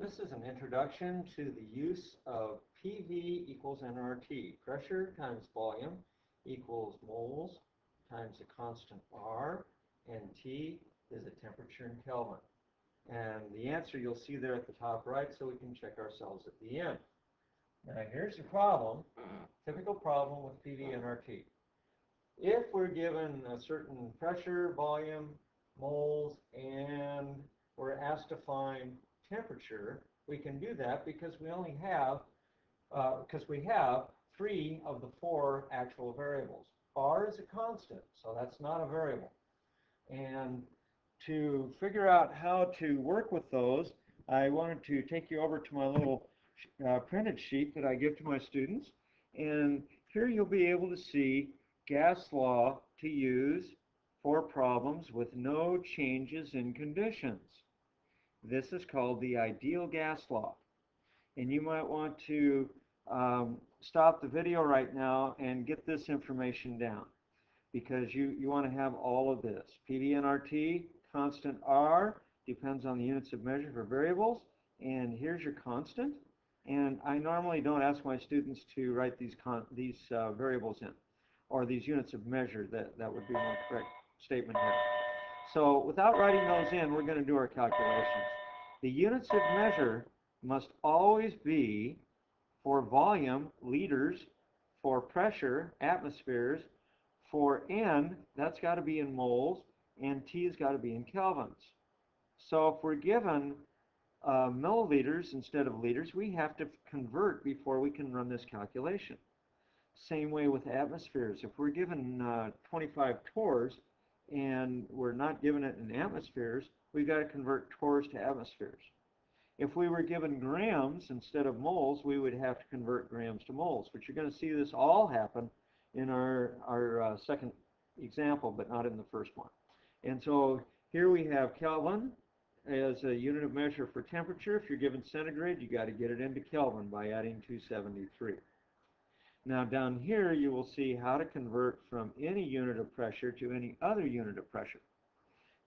This is an introduction to the use of PV equals nRT. Pressure times volume equals moles times a constant R, and T is a temperature in Kelvin. And the answer you'll see there at the top right, so we can check ourselves at the end. Now here's the problem, typical problem with PV nRT. If we're given a certain pressure, volume, moles, and we're asked to find temperature, we can do that because we only have, because uh, we have three of the four actual variables. R is a constant, so that's not a variable. And to figure out how to work with those, I wanted to take you over to my little uh, printed sheet that I give to my students. And here you'll be able to see gas law to use for problems with no changes in conditions. This is called the ideal gas law. And you might want to um, stop the video right now and get this information down because you, you want to have all of this. PVNRT, constant R, depends on the units of measure for variables. And here's your constant. And I normally don't ask my students to write these, these uh, variables in, or these units of measure. That, that would be more correct statement here. So without writing those in, we're going to do our calculations. The units of measure must always be for volume, liters, for pressure, atmospheres, for N, that's got to be in moles, and T has got to be in kelvins. So if we're given uh, milliliters instead of liters, we have to convert before we can run this calculation. Same way with atmospheres. If we're given uh, 25 torrs and we're not given it in atmospheres, we've got to convert torrs to atmospheres. If we were given grams instead of moles, we would have to convert grams to moles. But you're going to see this all happen in our, our uh, second example, but not in the first one. And so here we have Kelvin as a unit of measure for temperature. If you're given centigrade, you got to get it into Kelvin by adding 273. Now down here you will see how to convert from any unit of pressure to any other unit of pressure.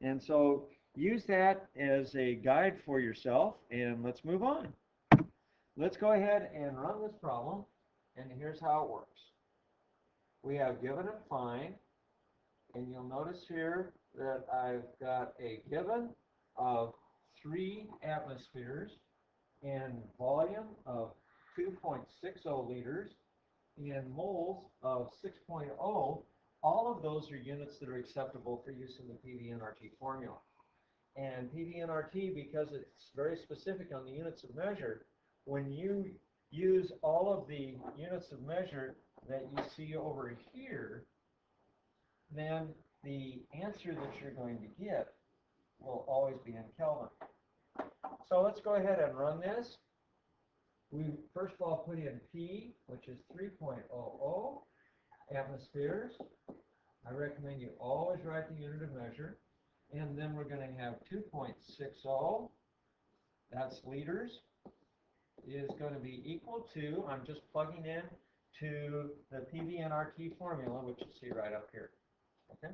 And so use that as a guide for yourself and let's move on. Let's go ahead and run this problem and here's how it works. We have given and find and you'll notice here that I've got a given of three atmospheres and volume of 2.60 liters in moles of 6.0, all of those are units that are acceptable for use in the PVNRT formula. And PVNRT, because it's very specific on the units of measure, when you use all of the units of measure that you see over here, then the answer that you're going to get will always be in Kelvin. So let's go ahead and run this. We first of all put in P, which is 3.00 atmospheres. I recommend you always write the unit of measure. And then we're going to have 2.60, that's liters, is going to be equal to, I'm just plugging in to the PVNRT formula, which you see right up here. Okay.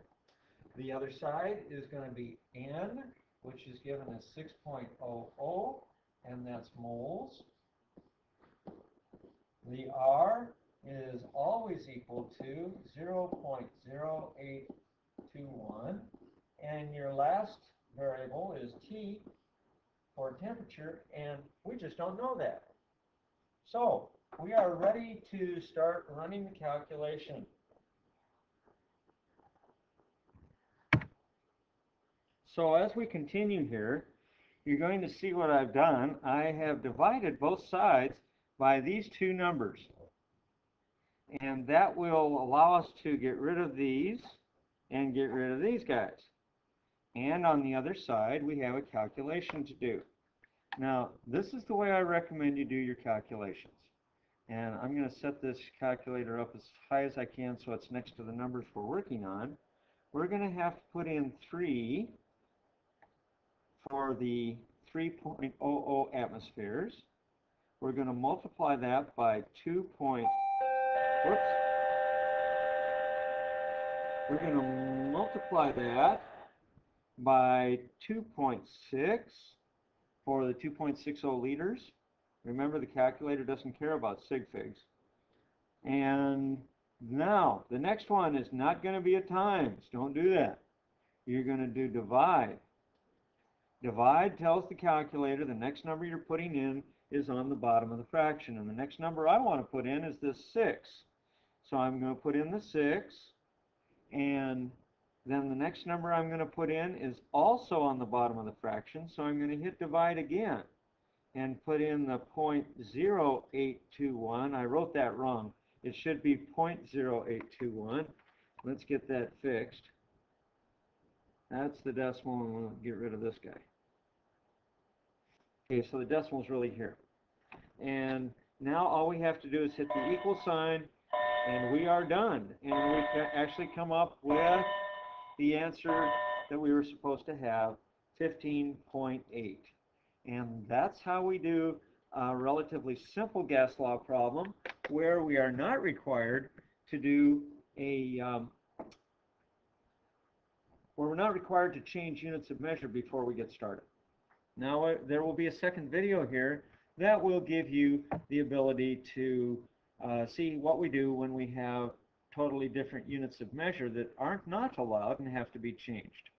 The other side is going to be N, which is given as 6.00, and that's moles. The R is always equal to 0.0821, and your last variable is T for temperature, and we just don't know that. So, we are ready to start running the calculation. So as we continue here, you're going to see what I've done. I have divided both sides by these two numbers. And that will allow us to get rid of these and get rid of these guys. And on the other side, we have a calculation to do. Now, this is the way I recommend you do your calculations. And I'm going to set this calculator up as high as I can so it's next to the numbers we're working on. We're going to have to put in 3 for the 3.00 atmospheres. We're going to multiply that by 2. Point, whoops. We're going to multiply that by 2.6 for the 2.60 liters. Remember, the calculator doesn't care about sig figs. And now, the next one is not going to be a times. Don't do that. You're going to do divide. Divide tells the calculator the next number you're putting in is on the bottom of the fraction. And the next number I want to put in is this 6. So I'm going to put in the 6. And then the next number I'm going to put in is also on the bottom of the fraction. So I'm going to hit divide again and put in the 0.0821. I wrote that wrong. It should be 0.0821. Let's get that fixed. That's the decimal, and we'll get rid of this guy. Okay, so the decimal's really here. And now all we have to do is hit the equal sign, and we are done. And we can actually come up with the answer that we were supposed to have, 15.8. And that's how we do a relatively simple gas law problem where we are not required to do a, um, where we're not required to change units of measure before we get started. Now, uh, there will be a second video here that will give you the ability to uh, see what we do when we have totally different units of measure that aren't not allowed and have to be changed.